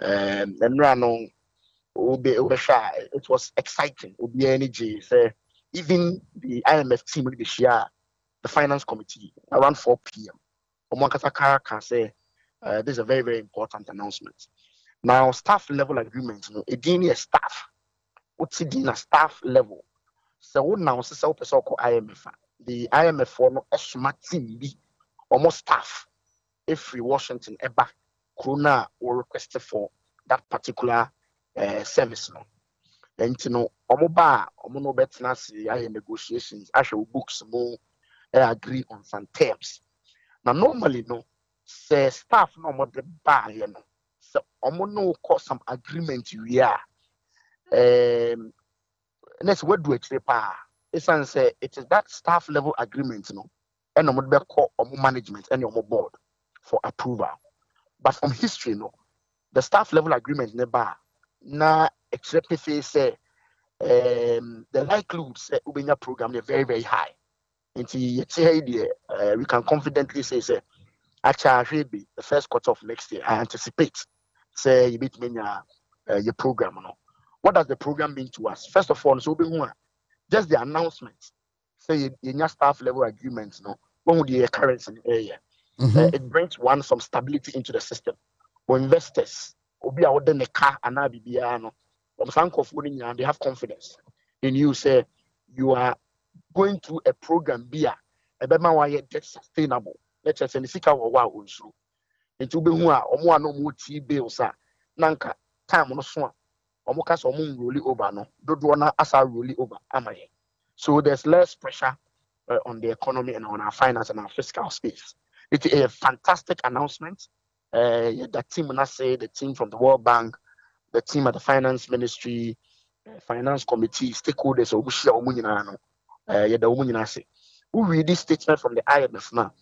um, mmerɛ no wobe wobɛhwɛ a it was exciting. Sɛ even the imf team no bɛhyia a the finance committee around 4 p.m ɔmo ankasa kaa ka sɛ uh, this is a very very important announcement. Now staff level agreement no ɛdin no yɛ staff. Wote din na staff level? So, sɛ sɛ wopɛ sɛ wokɔ imf a the imf no ɛsoma team bi ɔmo staff. Ɛfiri washington ɛba kuro no a wɔ request for that particular uh, service no. Nti no ɔmo ba a ɔmo no bɛtena ase ayɛ negotiations ahwɛ wo books mu ɛ agree on some terms. Na normally no sɛ staff na ɔmo de baayɛ no sɛ ɔmo no kɔ some agreement wie a um, na sɛ wadu akyire paa ɛsiane sɛ it is that staff level agreement no ɛna ɔmo de bɛkɔ ɔmo management ɛne ɔmo board for approval but from history no. The staff level agreement ne ba a na ɛkyerɛ pefee sɛ um, the likelihood sɛ wobɛnya program no very very high. Ha uh, we can confidently say akyɛ ahwɛ bi the first quarter of next year i anticipate sɛ yɛbɛtumi anya uh, your program no. What does the program mean to us? First of all a just the announcement sɛ yɛnya staff level agreement no. Wɔhu deɛ yɛ currency no ɛyɛ uh, it brings one some stability into the system. For investors obi a wɔde ne ka anaa biribiara no wɔn saa nkurɔfoɔ they have confidence in you say you are going through a program bi a ɛbɛma wayɛ debt sustainable. Na kyerɛ sɛ ne sika nti a na tie bills a na time no so a ka over no. No asa over so there's less pressure uh, on the economy and on our finance and our fiscal space it's a fantastic announcement. Uh, the team say the team from the world bank the team at the finance ministry uh, finance committee stakeholders ɔmo hyia ɔmo nyinaa no uh, yɛda ɔmo nyinaa read this statement from the imf now?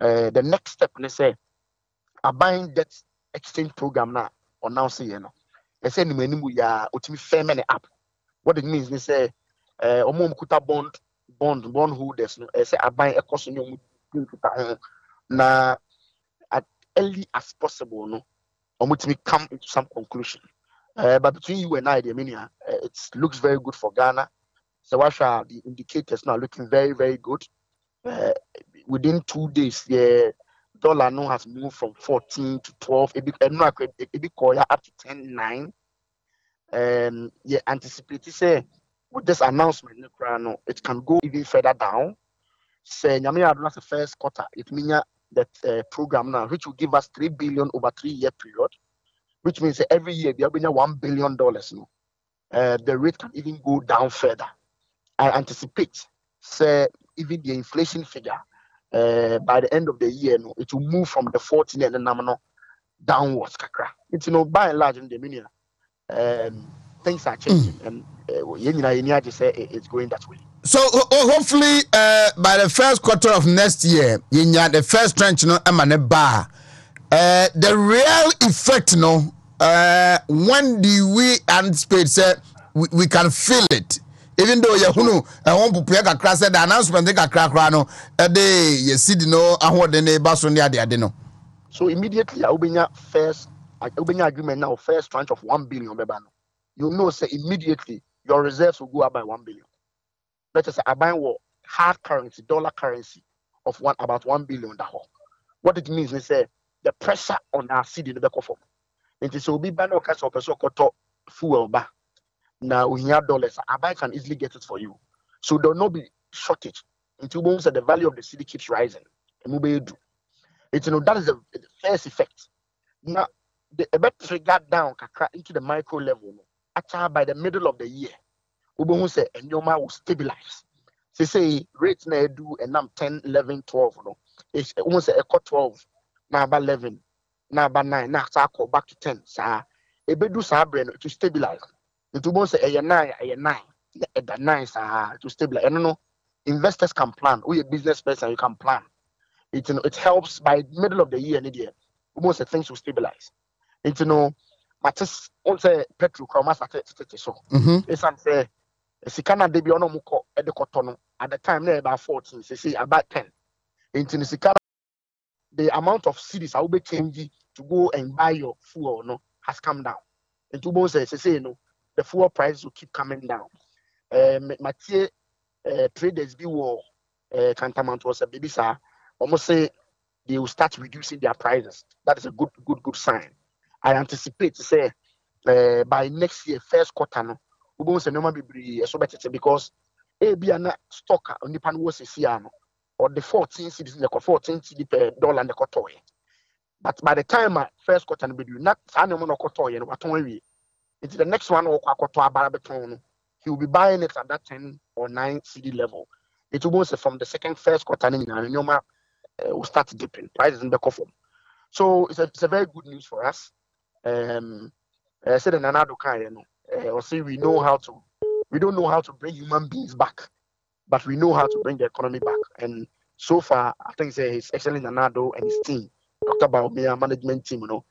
Uh, the next step ne say aban debt exchange program na ɔnanse yɛ no ɛsɛ anim anim yɛ a otumi fɛmɛ ne app. What it means ne sɛ uh, a bond bond bond holders ɛkɔ so ne ɔmo kuta ho na as early as possible no. Ɔmo tumi come into some conclusion. Uh, but between you and I the menia uh, it looks very good for Ghana. So wahwɛ the indicators now looking very very good? Uh, within two days the dollar no has moved from 14 to 12 ebi ɛnu akɔ ebi kɔ up to 10 9 um yeah anticipate say with this announcement it can go even further down sɛ nyame yɛ adona sɛ first quarter it mean that uh, program now which will give us 3 billion over 3 year period which means that every year we have 1 billion dollars no uh, the rate can even go down further i anticipate say even the inflation figure uh, by the end of the year, no, it will move from the 14 and then no, downwards. Kakra. It's you know, by and large in the media, um, things are changing, and uh, you know, you just say it's going that way. So ho- ho- hopefully, uh, by the first quarter of next year, know, the first tranche, you know, Emane Bar, uh, the real effect, know, uh, when do we anticipate say we, we can feel it? even though yɛhunu ɛho mpopoɛ kakra sɛ the announcement kakra koraa no ɛde yɛsidi no ahoɔden no ba so ne adeade no So immediately, be your first, be your agreement now, first tranche of 1 billion. beba no. You know, say immediately your reserves will go up by 1 billion. Let us say, I buy what hard currency, dollar currency of one about 1 billion. whole. What it means is say the pressure on our city in the back of them. It is so be banner cash or person fuel back. Now we have dollars. I buy can easily get it for you. So there will not be shortage until once the value of the city keeps rising. It's you know that is the, first effect. Now the a bit trigger down into the micro level. Actually, by the middle of the year, say and your will stabilize. They say rates na do and now 10, 11, 12. No, it's almost a cut 12, now about 11, now about 9, now it's go back to 10. Sa, a bit do sa brain to stabilize. It will say a 9, a 9, a 9 sa to stabilize. And no, investors can plan. We a business person, you can plan it you know, it helps by middle of the year any year almost the things will stabilize it you know matis on say petrol kwa masa tete so Mhm. esan say sika na de bi ono mu kɔ ɛde no at the time na about 14 say say about 10 into the sika the amount of cities I will be changing to go and buy your fuel no has come down. And two bones say, you know, the fuel prices will keep coming down. Um, Mathieu, uh, traders be war, uh, Kantamant was a baby, sir. Almost say they will start reducing their prices. That is a good, good, good sign. I anticipate say uh, by next year, first quarter, no, no because a be stock on the pan was a or the 14 cities, the 14 cedi per dollar the kotoy. But by the time uh, first quarter no do not animal no kotoy and what we into the next one or kwakoto abarabeton, he will be buying it at that 10 or 9 cedi level. It will say from the second first quarter and uh, will start dipping prices in the coffin. So it's a, it's a very good news for us. Um, I said in you know, uh, or say we know how to, we don't know how to bring human beings back, but we know how to bring the economy back. And so far, I think say His Excellency Nana Addo and his team, Dr. Bawumia management team, you know,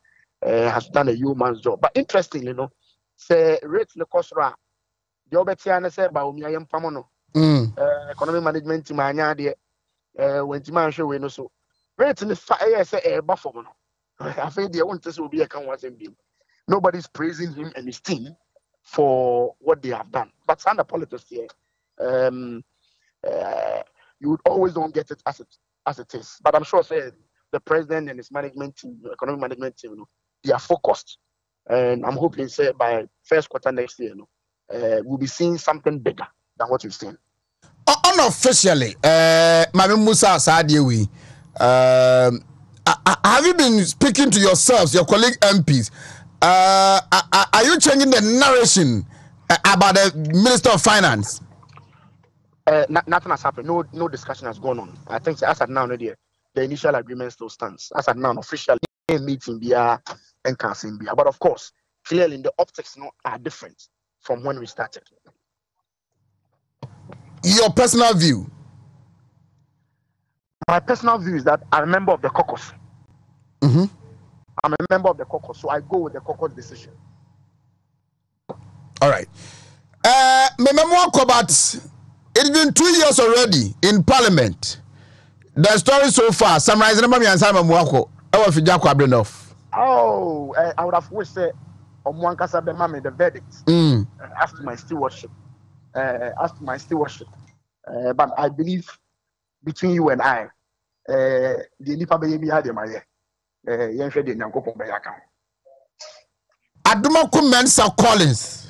uh, has done a human's job. But interestingly, you know, say rate the cost ra, the obetia say Bawumia yam pamono, Mm. economy management team anya de, uh, when Timan show we no so. Rate in the fire say a buffer, no. I think the one test will be a can once and Nobody's praising him and his team for what they have done. But under politics here, um, uh, you would always don't get it as it as it is. But I'm sure say the president and his management team, economic management team, you know, they are focused. And I'm hoping say by first quarter next year, you know, uh, we'll be seeing something bigger than what we've seen. Un- unofficially, uh, Musa Sadiewi, um, have you been speaking to yourselves, your colleague MPs? Uh, are- you changing the narration uh, about the Minister of Finance? Uh, no- nothing has happened. No, no discussion has gone on. I think as at now, no, the, the initial agreement still stands. As at now, officially, meeting be and canceling be. But of course, clearly the optics no, are different from when we started. Your personal view. My personal view is that I'm a member of the caucus. Mhm. I'm a member of the caucus, so I go with the caucus decision. All right. Uh, Mememo Kobat, it's been two years already in Parliament. The story so far, summarizing Mami and Simon Mwako, Ewa Fijako Abdenoff. Oh, uh, I would have wished uh, Omwankasa Bemame the verdict Mm. uh, as to my stewardship. Uh, as to my stewardship. Uh, but I believe between you and I, the nipa ade ma yɛ. Uh, yɛnhwɛ deɛ Nyankopɔn bɛyɛ aka ho. Adumako Mensa Collins.